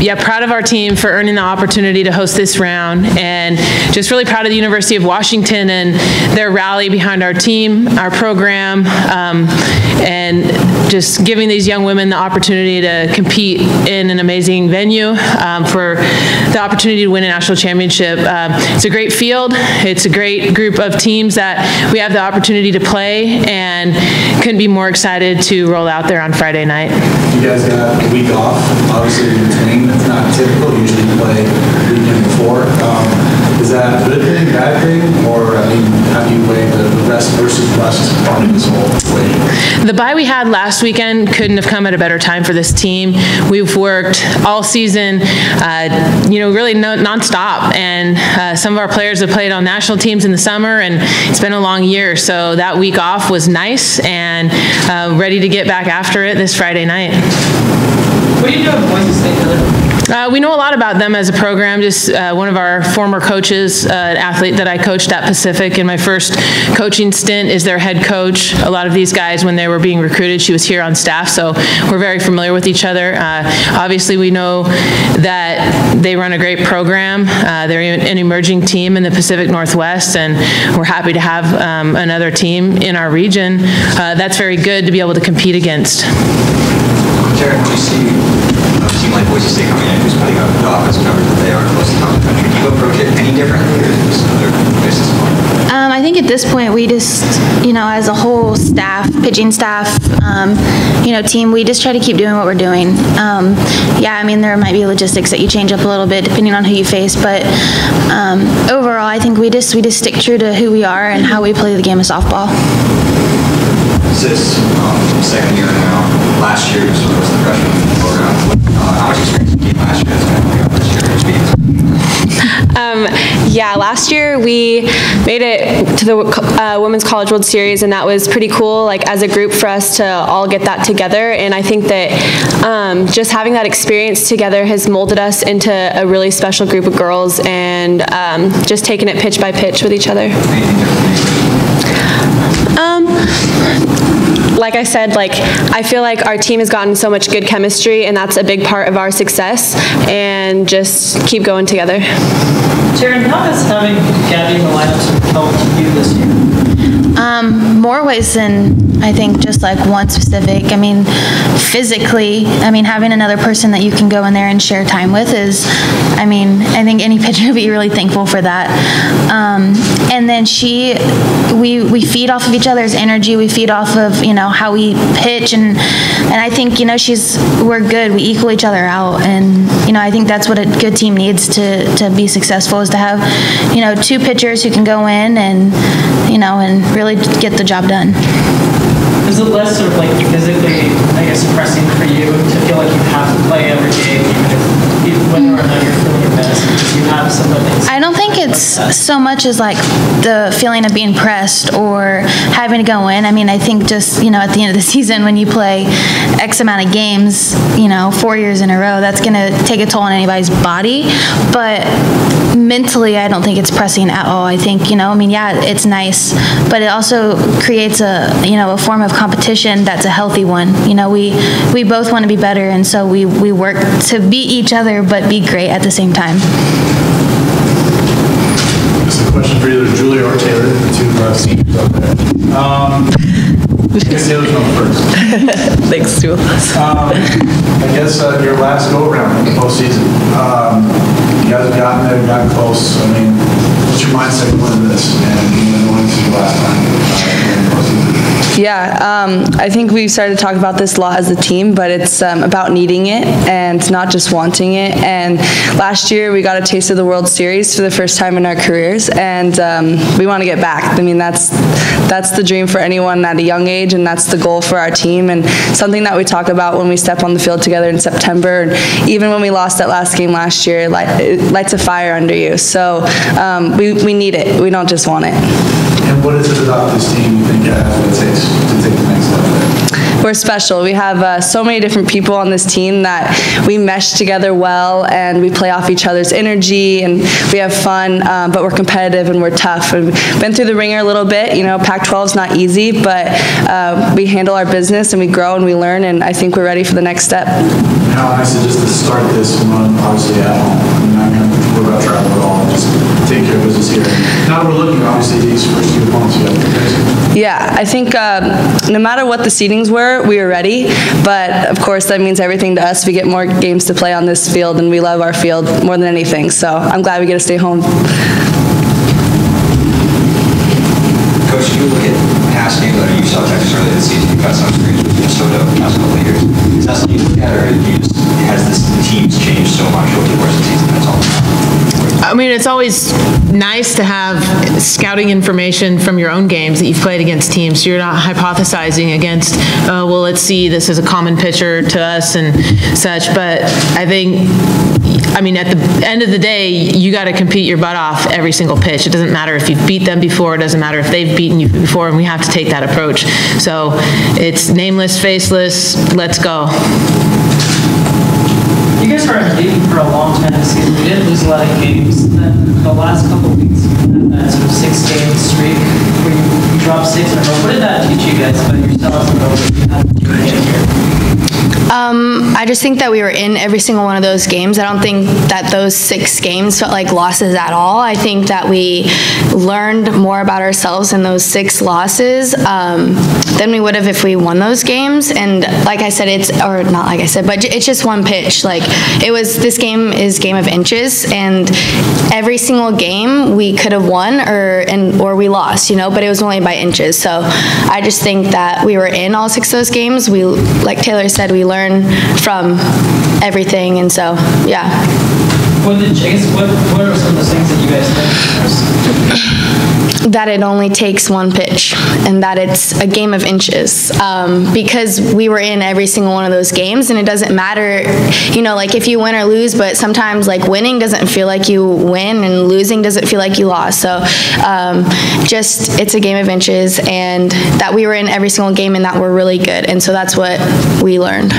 yeah, proud of our team for earning the opportunity to host this round, and just really proud of the University of Washington and their rally behind our team, our program, um, and just giving these young women the opportunity to compete in an amazing venue um, for the opportunity to win a national championship. Um, it's a great field. It's a great group of teams that we have the opportunity to play, and couldn't be more excited to roll out there on Friday night. You guys got a week off, obviously in between. It's not typical. Usually you play the weekend before. Um, is that a good thing, bad thing, or I mean, how do you weigh the the rest versus rest part of this whole equation? The bye we had last weekend couldn't have come at a better time for this team. We've worked all season, uh, you know, really no, nonstop, and uh, some of our players have played on national teams in the summer, and it's been a long year. So that week off was nice, and uh, ready to get back after it this Friday night. What do you do at Boise State, Heather? Uh, we know a lot about them as a program. Just uh, one of our former coaches, uh, an athlete that I coached at Pacific in my first coaching stint, is their head coach. A lot of these guys, when they were being recruited, she was here on staff, so we're very familiar with each other. Uh, obviously, we know that they run a great program. Uh, they're an emerging team in the Pacific Northwest, and we're happy to have um, another team in our region. Uh, that's very good to be able to compete against. When you see like Boise State coming in, who's putting up the offense coverage that they are close to the top of the country, do you approach it any differently, or is just another? Um, I think at this point, we just, you know, as a whole staff, pitching staff, um, you know, team, we just try to keep doing what we're doing. Um, yeah, I mean, there might be logistics that you change up a little bit depending on who you face, but um, overall, I think we just we just stick true to who we are and how we play the game of softball. Is this um, second year now? Last year, was the freshman Um, yeah, last year we made it to the uh, Women's College World Series, and that was pretty cool. Like as a group, for us to all get that together, and I think that um, just having that experience together has molded us into a really special group of girls, and um, just taking it pitch by pitch with each other. Um, like I said, like I feel like our team has gotten so much good chemistry, and that's a big part of our success. And just keep going together. How has having Gabby in the lineup helped you this year? Um, more ways than I think just like one specific. I mean, physically, I mean, having another person that you can go in there and share time with is, I mean, I think any pitcher would be really thankful for that. Um, and then she, we we feed off of each other's energy. We feed off of you know how we pitch and and I think you know she's we're good. We equal each other out, and you know I think that's what a good team needs to to be successful is to have you know two pitchers who can go in and you know and really get the job done. Is it less sort of like physically, I guess, pressing for you to feel like you have to play every game, even if, even whether or not you're feeling your best, because you have somebody? I don't think it's so much as like the feeling of being pressed or having to go in. I mean, I think just, you know, at the end of the season, when you play X amount of games, you know, four years in a row, that's going to take a toll on anybody's body. But mentally, I don't think it's pressing at all. I think, you know, I mean, yeah, it's nice, but it also creates a, you know, a form of competition that's a healthy one. You know, we, we both want to be better, and so we, we work to beat each other, but be great at the same time. This is a question for either Julia or Taylor, the two uh, seniors up there. Um, I guess Taylor's going first. Thanks, Stu. Um, I guess uh, your last go-around in the postseason, um, you guys have gotten there, gotten close. I mean, mindset going into this? And you know, going into the last time? Yeah, um, I think we've started to talk about this a lot as a team, but it's um, about needing it and not just wanting it. And last year we got a taste of the World Series for the first time in our careers, and um, we want to get back. I mean, that's that's the dream for anyone at a young age, and that's the goal for our team, and something that we talk about when we step on the field together in September, and even when we lost that last game last year, it lights a fire under you. So um, we we need it. We don't just want it. And what is it about this team you think what it takes to take the next step there? We're special. We have uh, so many different people on this team that we mesh together well and we play off each other's energy and we have fun, um, but we're competitive and we're tough. And we've been through the ringer a little bit. You know, Pac-12 is not easy, but uh, we handle our business and we grow and we learn, and I think we're ready for the next step. How nice is just to start this run, obviously at home. I mean, not going to about travel at all, just take care of business here. Now we're looking, obviously, these first two opponents you have. Yeah, I think um, no matter what the seedings were, we were ready. But of course, that means everything to us. We get more games to play on this field, and we love our field more than anything. So I'm glad we get to stay home. Coach, you look at past games, I know you saw Texas earlier this season, you've got some screens with Minnesota the past couple of years. Is that something you look at, or you just, has this team's changed so much over the course of the season, that's all? I mean, it's always nice to have scouting information from your own games that you've played against teams. So you're not hypothesizing against, oh, well, let's see, this is a common pitcher to us and such. But I think, I mean, at the end of the day, you got to compete your butt off every single pitch. It doesn't matter if you've beat them before, it doesn't matter if they've beaten you before, and we have to take that approach. So it's nameless, faceless, let's go. You guys were unbeaten for a long time this season. You didn't lose a lot of games. Then the last couple weeks, that sort of six-game streak where you, you dropped six in a row. What did that teach you guys about yourselves and about what you had to get here? Um, I just think that we were in every single one of those games. I don't think that those six games felt like losses at all. I think that we learned more about ourselves in those six losses um, than we would have if we won those games. And like I said, it's or not like I said, but it's just one pitch. Like it was. This game is game of inches, and every single game we could have won or and or we lost. You know, but it was only by inches. So I just think that we were in all six of those games. We, like Taylor said, we learn from everything, and so yeah. What did, I guess, what, what are some of those things that you guys think? that it only takes one pitch and that it's a game of inches. Um, because we were in every single one of those games and it doesn't matter you know like if you win or lose but sometimes like winning doesn't feel like you win and losing doesn't feel like you lost. So um, just it's a game of inches and that we were in every single game and that we're really good. And so that's what we learned